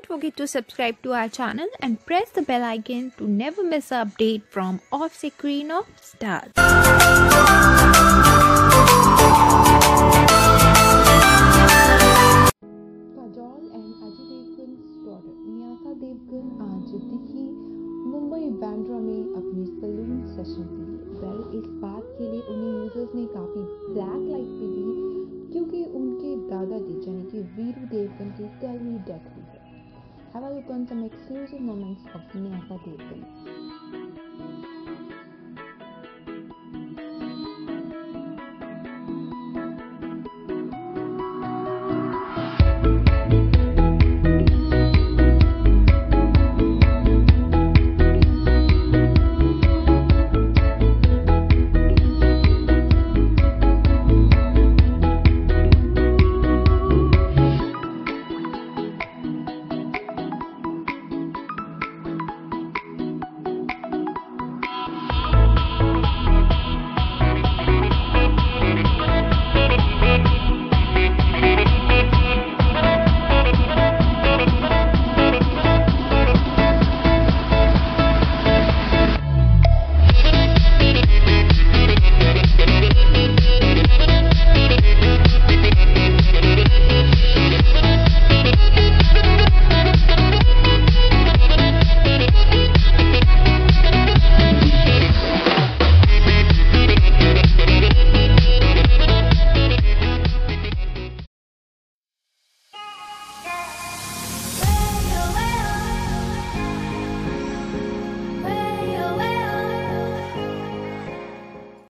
Don't forget to subscribe to our channel and press the bell icon to never miss an update from Off Screen of Stars. Session के लिए well इस बात के लिए उन्हें users ने काफ़ी ब्लैक लाइट भी दी क्योंकि उनके दादाजी यानी कि वीरू देवगन की कल ही डेथ हुई है have a look on some exclusive moments of Mehta Kirtan.